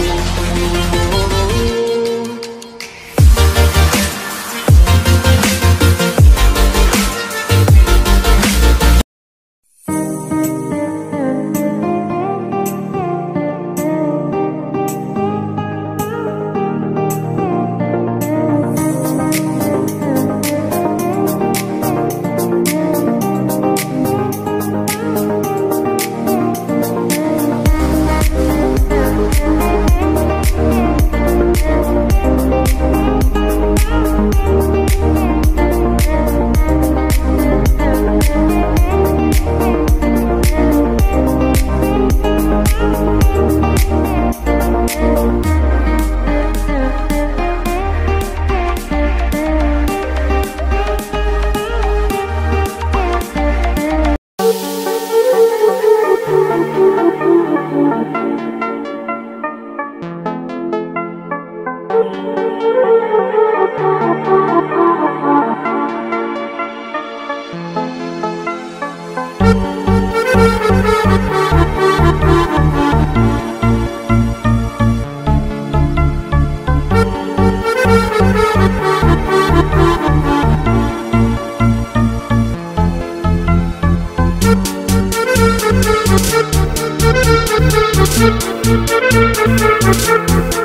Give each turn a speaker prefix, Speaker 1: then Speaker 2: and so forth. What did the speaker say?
Speaker 1: Thank Thank you. Thank you.